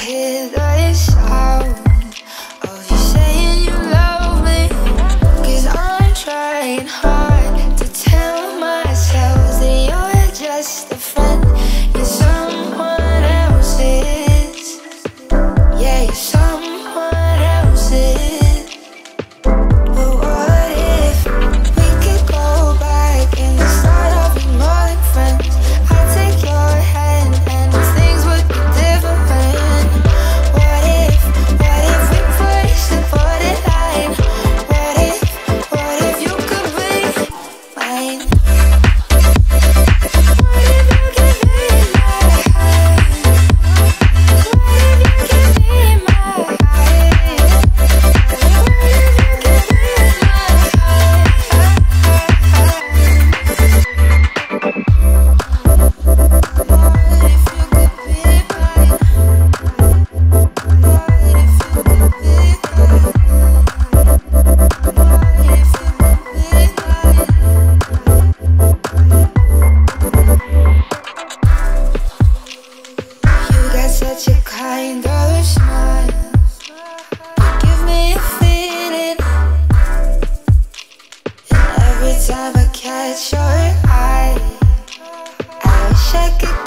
hear the sound catch your eye. I wish I could.